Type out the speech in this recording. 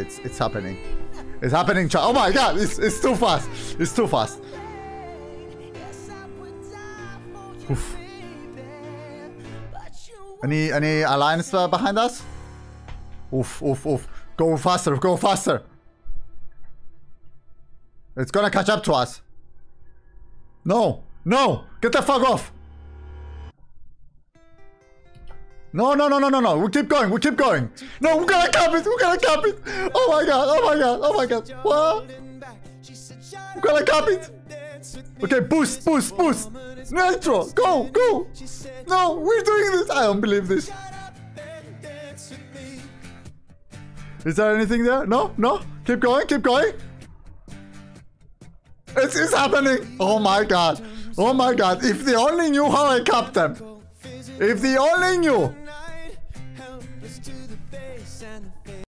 It's it's happening. It's happening. Oh my god, it's, it's too fast. It's too fast. Oof. Any any alliance uh, behind us? Oof, oof, oof. Go faster, go faster. It's gonna catch up to us. No, no, get the fuck off. No, no, no, no, no, no. We keep going. We keep going. No, we're gonna cap it. We're gonna cap it. Oh my god. Oh my god. Oh my god. What? We're gonna cap it. Okay, boost, boost, boost. Nitro, go, go. No, we're doing this. I don't believe this. Is there anything there? No, no. Keep going, keep going. It's, it's happening. Oh my god. Oh my god. If they only knew how I capped them. If they only knew to the face and the face.